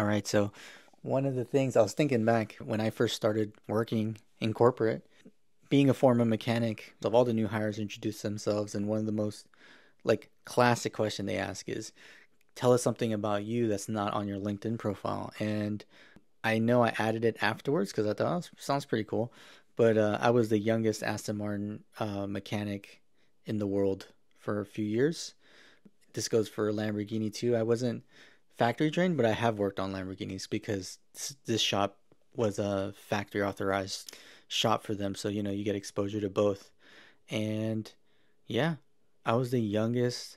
All right, so one of the things I was thinking back when I first started working in corporate, being a former mechanic, of all the new hires introduce themselves, and one of the most like classic question they ask is, "Tell us something about you that's not on your LinkedIn profile." And I know I added it afterwards because I thought oh, sounds pretty cool, but uh, I was the youngest Aston Martin uh, mechanic in the world for a few years. This goes for Lamborghini too. I wasn't factory trained, but I have worked on Lamborghinis because this shop was a factory authorized shop for them. So, you know, you get exposure to both. And yeah, I was the youngest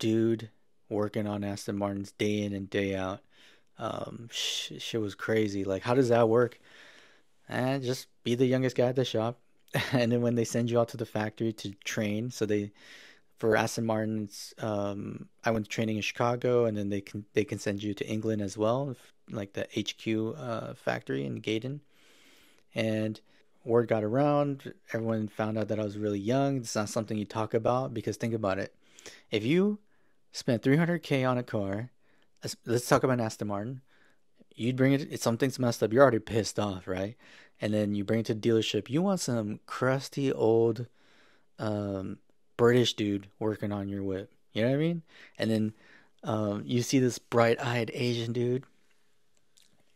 dude working on Aston Martins day in and day out. Um, sh- shit was crazy. Like, how does that work? And eh, just be the youngest guy at the shop. and then when they send you out to the factory to train, so they for Aston Martin's, um, I went to training in Chicago, and then they can they can send you to England as well, like the HQ uh, factory in Gaydon. And word got around. Everyone found out that I was really young. It's not something you talk about because think about it. If you spent 300k on a car, let's, talk about Aston Martin. You'd bring it. If something's messed up, you're already pissed off, right? And then you bring it to the dealership. You want some crusty old. Um, British dude working on your whip. You know what I mean? And then um, you see this bright eyed Asian dude.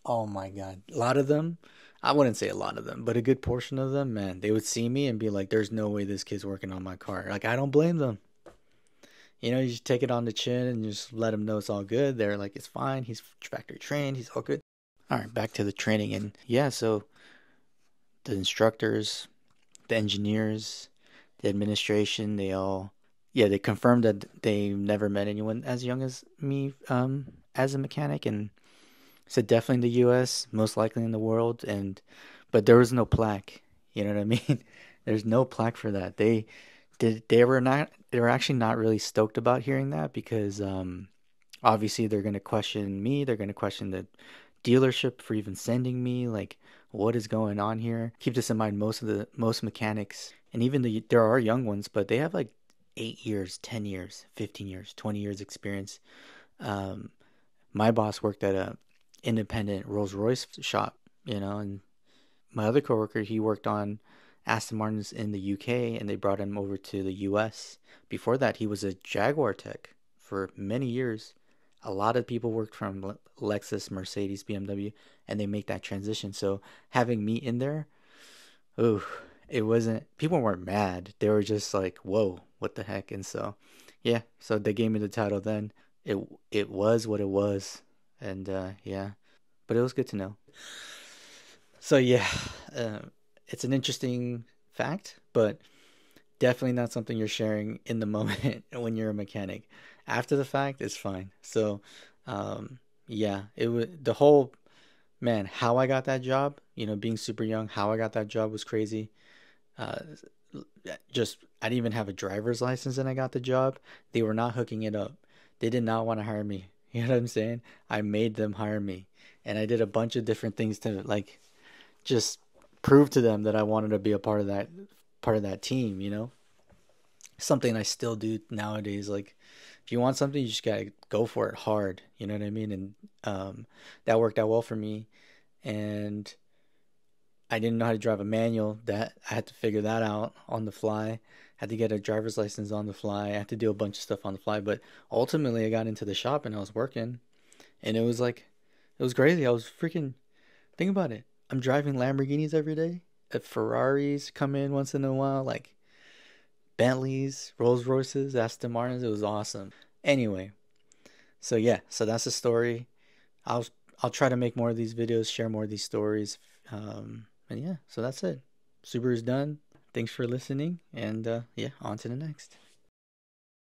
Oh my God. A lot of them, I wouldn't say a lot of them, but a good portion of them, man, they would see me and be like, there's no way this kid's working on my car. Like, I don't blame them. You know, you just take it on the chin and just let them know it's all good. They're like, it's fine. He's factory trained. He's all good. All right, back to the training. And yeah, so the instructors, the engineers, the administration, they all, yeah, they confirmed that they never met anyone as young as me um, as a mechanic, and said definitely in the U.S., most likely in the world, and but there was no plaque. You know what I mean? There's no plaque for that. They did. They were not. They were actually not really stoked about hearing that because um, obviously they're going to question me. They're going to question the dealership for even sending me. Like, what is going on here? Keep this in mind. Most of the most mechanics and even the there are young ones, but they have like eight years, ten years, fifteen years, twenty years experience. Um, my boss worked at a independent Rolls Royce shop, you know, and my other coworker he worked on Aston Martins in the UK, and they brought him over to the US. Before that, he was a Jaguar tech for many years. A lot of people worked from Lexus, Mercedes, BMW, and they make that transition. So having me in there, ooh, it wasn't people weren't mad. They were just like, "Whoa, what the heck?" And so, yeah, so they gave me the title then. It it was what it was, and uh, yeah, but it was good to know. So yeah, uh, it's an interesting fact, but definitely not something you're sharing in the moment when you're a mechanic. After the fact, it's fine. So, um, yeah, it was the whole man. How I got that job, you know, being super young, how I got that job was crazy uh, just I didn't even have a driver's license and I got the job. They were not hooking it up. They did not want to hire me. You know what I'm saying? I made them hire me. And I did a bunch of different things to like just prove to them that I wanted to be a part of that part of that team, you know? Something I still do nowadays like if you want something you just got to go for it hard, you know what I mean? And um that worked out well for me and I didn't know how to drive a manual. That I had to figure that out on the fly. Had to get a driver's license on the fly. I had to do a bunch of stuff on the fly. But ultimately, I got into the shop and I was working, and it was like, it was crazy. I was freaking. Think about it. I'm driving Lamborghinis every day. If Ferraris come in once in a while, like Bentleys, Rolls Royces, Aston Martins. It was awesome. Anyway, so yeah, so that's the story. I'll I'll try to make more of these videos, share more of these stories. Um, and yeah, so that's it. Subaru's done. Thanks for listening, and uh, yeah, on to the next.